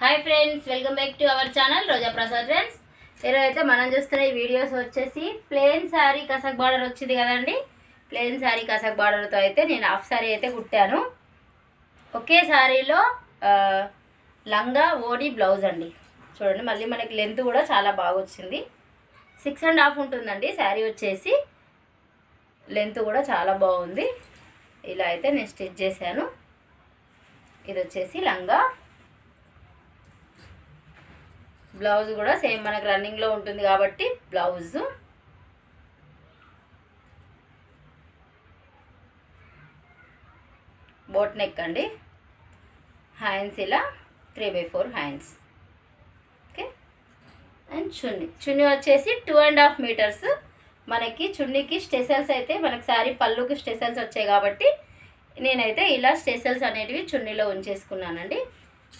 Hi friends welcome back to our channel Roja Prasad friends ఈరోజు అయితే మనం చూస్తున్న ఈ వీడియోస్ వచ్చేసి ప్లెయిన్ శారీ కసక్ బార్డర్ వచ్చింది కదండి? ప్లెయిన్ శారీ కసక్ బార్డర్తో అయితే నేను హాఫ్ శారీ అయితే కుట్టాను. ఒకే శారీలో లంగా ఓడి బ్లౌజ్ అండి. చూడండి మళ్ళీ మనకి లెంత్ కూడా చాలా బాగా వచ్చింది. సిక్స్ అండ్ హాఫ్ ఉంటుందండి శారీ వచ్చేసి. లెంత్ కూడా చాలా బాగుంది. ఇలా అయితే నేను స్టిచ్ చేశాను. ఇది వచ్చేసి లంగా. బ్లౌజ్ కూడా సేమ్ మనకు రన్నింగ్లో ఉంటుంది కాబట్టి బ్లౌజ్. బోట్ నెక్ అండి. హ్యాండ్స్ ఇలా three by four hands. Okay? And chunni. Chunni వచ్చేసి టూ అండ్ హాఫ్ మీటర్స్. మనకి చున్నీకి స్టెసల్స్ అయితే మనకి సారీ పళ్ళుకి స్టెసల్స్ వచ్చాయి కాబట్టి నేనైతే ఇలా స్టెసల్స్ అనేటివి చున్నీలో ఉంచేసుకున్నానండి.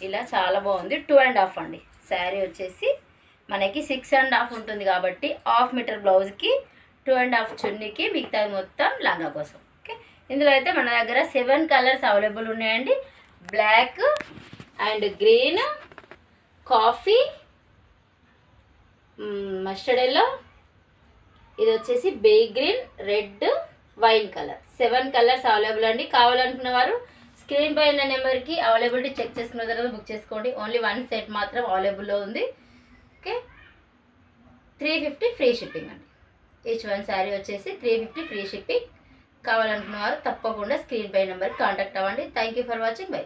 ఇలా చాలా బాగుంది. టూ అండ్ హాఫ్ అండి. శారీ వచ్చేసి మనకి సిక్స్ అండ్ హాఫ్ ఉంటుంది కాబట్టి హాఫ్ మీటర్ బ్లౌజ్కి టూ అండ్ హాఫ్ చున్నీకి మిగతాది మొత్తం లంగా కోసం. ఓకే ఇందులో అయితే మన దగ్గర సెవెన్ కలర్స్ అవైలబుల్ ఉన్నాయండి. Black and green coffee mustard yellow ఇది వచ్చేసి bay green red wine colour seven colours available అండి. కావాలనుకున్న వారు స్క్రీన్ పై ఉన్న నెంబర్కి అవైలబిలిటీ చెక్ చేసుకున్న తర్వాత బుక్ చేసుకోండి. ఓన్లీ వన్ సెట్ మాత్రం అవైలబుల్లో ఉంది. Okay? Three fifty free shipping అండి. ఈచ్ వన్ శారీ వచ్చేసి త్రీ ఫిఫ్టీ ఫ్రీ షిప్పింగ్. కావాలనుకున్న వారు తప్పకుండా స్క్రీన్ పై నెంబర్కి కాంటాక్ట్ అవ్వండి. Thank you for watching bye